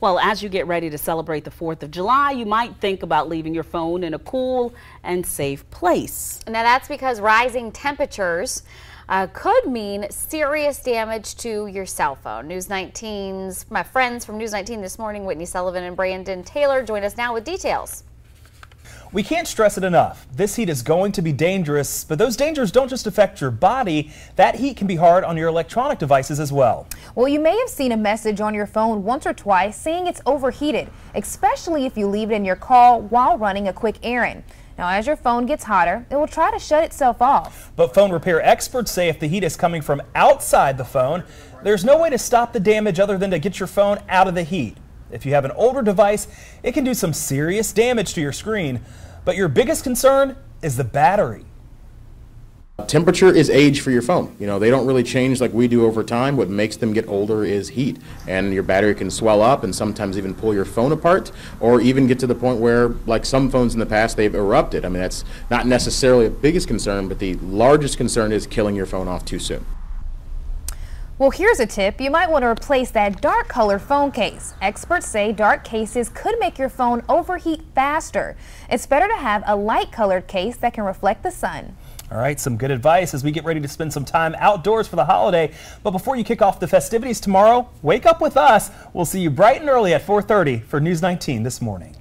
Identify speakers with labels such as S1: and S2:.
S1: Well, as you get ready to celebrate the 4th of July, you might think about leaving your phone in a cool and safe place.
S2: Now that's because rising temperatures uh, could mean serious damage to your cell phone. News 19's, my friends from News 19 this morning, Whitney Sullivan and Brandon Taylor, join us now with details.
S3: We can't stress it enough. This heat is going to be dangerous, but those dangers don't just affect your body. That heat can be hard on your electronic devices as well.
S4: Well, you may have seen a message on your phone once or twice saying it's overheated, especially if you leave it in your car while running a quick errand. Now, as your phone gets hotter, it will try to shut itself off.
S3: But phone repair experts say if the heat is coming from outside the phone, there's no way to stop the damage other than to get your phone out of the heat. If you have an older device, it can do some serious damage to your screen. But your biggest concern is the battery.
S5: Temperature is age for your phone. You know, they don't really change like we do over time. What makes them get older is heat. And your battery can swell up and sometimes even pull your phone apart or even get to the point where, like some phones in the past, they've erupted. I mean, that's not necessarily the biggest concern, but the largest concern is killing your phone off too soon.
S4: Well, here's a tip. You might want to replace that dark color phone case. Experts say dark cases could make your phone overheat faster. It's better to have a light colored case that can reflect the sun.
S3: All right, some good advice as we get ready to spend some time outdoors for the holiday. But before you kick off the festivities tomorrow, wake up with us. We'll see you bright and early at 4:30 for News 19 this morning.